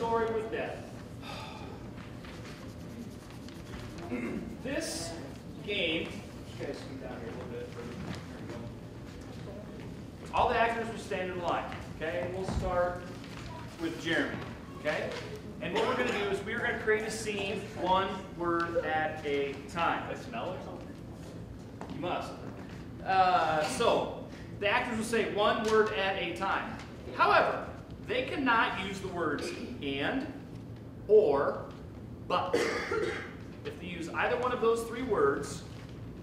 story with death. This game, you guys come down here a little bit. All the actors will stand in line, okay? We'll start with Jeremy, okay? And what we're going to do is we're going to create a scene one word at a time. I smell or something? You must. Uh, so, the actors will say one word at a time. However, they cannot use the words and, or, but. If they use either one of those three words,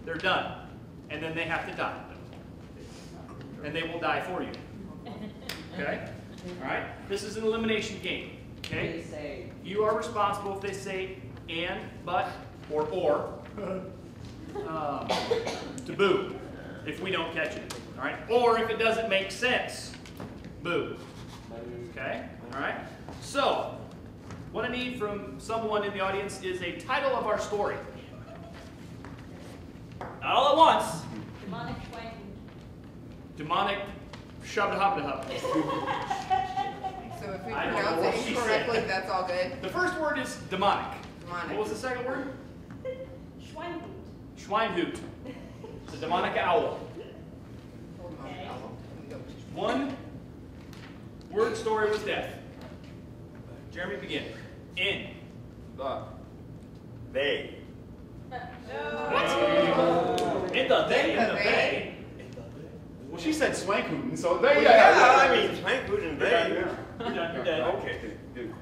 they're done. And then they have to die. And they will die for you. Okay? All right? This is an elimination game. Okay? You are responsible if they say and, but, or or, um, to boo if we don't catch it. All right? Or if it doesn't make sense, boo. Okay? All right? So, what I need from someone in the audience is a title of our story. Not all at once. Demonic Schwank. Demonic shabda So if we I pronounce it incorrectly, said. that's all good. The first word is demonic. Demonic. What was the second word? Schwank. Schweinhoot. The demonic owl. Okay. I'll- let me go. One word story with death. Jeremy, begin. In. The. They. What? In the they. In In the the they. Well, she said swankhootin, so they. Yeah, I mean, Swank and they. You're done. You're dead. Okay.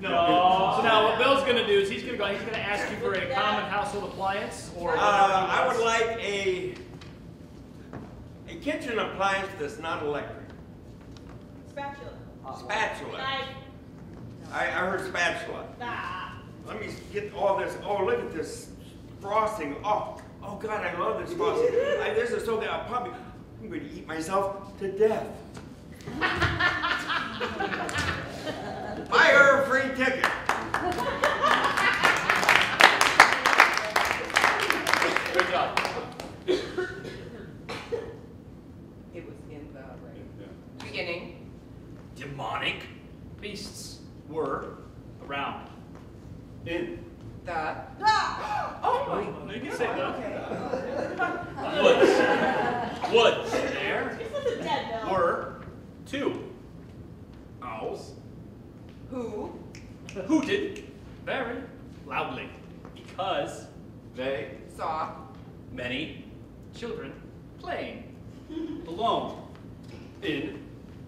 No. So now what Bill's going to do is he's going to go. He's going to ask you for a common household appliance or. Uh, I would like a a kitchen appliance that's not electric. Spatula. Spatula. I, I heard spatula. Let me get all this. Oh, look at this frosting. Oh, oh God, I love this frosting. I, this is so good. I'll probably, I'm going to eat myself to death. Buy her a free ticket. Good job. It was in the right. beginning. Demonic beasts were around. In. The Oh, my. No, you can say that. okay. Woods. Woods. There This isn't dead, Bill. were two owls Who hooted very loudly because They. saw many children playing alone in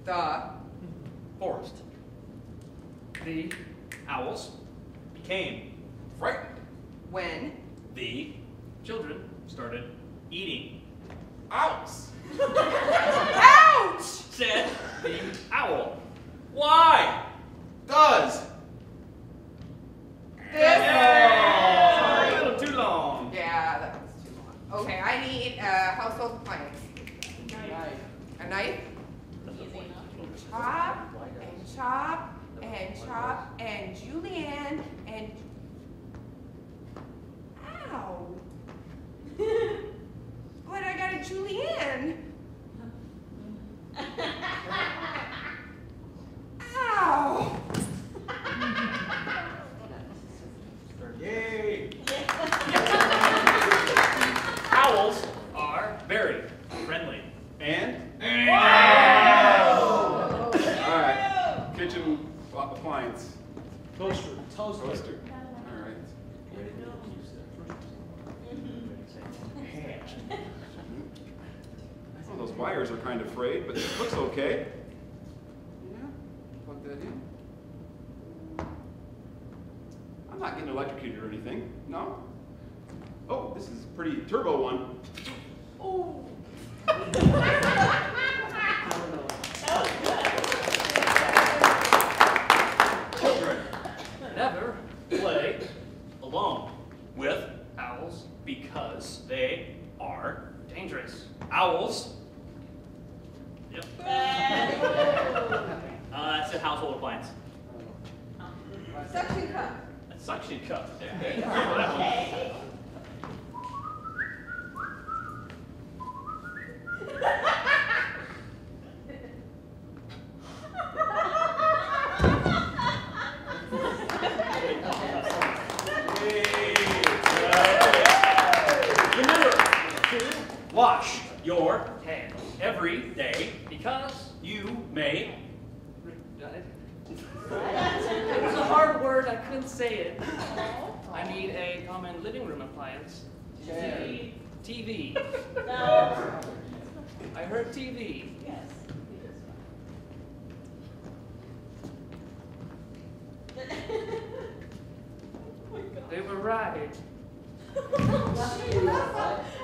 the forest. The owls became frightened. when The children started eating owls. ouch Said the owl. Why? Does. this Oh, a little too long. yeah that was too long. Okay, I need a household appliance. A knife. Easy enough. Chop and chop and chop and julienne and ow. but I got a julienne. Ow. Yay. Owls are very friendly. And. Wow. Alright. Kitchen appliance. Toaster. Toaster. Toaster. Alright. Mm-hmm. Oh, those wires are kind of frayed, but it looks okay. Yeah. Plug that in. I'm not getting electrocuted or anything. No. Oh, this is a pretty turbo one. Oh. Children never play alone with owls because they are dangerous. Owls. Yep. Uh, that's a household appliance. Suction cup. A suction cup. There Wash your hands every day because you may. it was a hard word, I couldn't say it. I need a common living room appliance. TV. TV. No. I heard TV. Yes. they were right.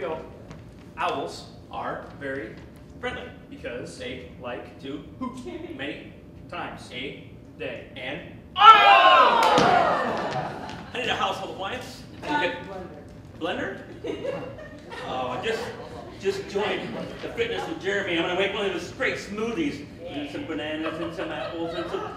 go. Owls are very friendly because they like to hoot many times a day. And oh! I need a household appliance. Get blender? Oh, I just just joined the fitness with Jeremy. I'm gonna make one of those great smoothies. And some bananas and some apples and some.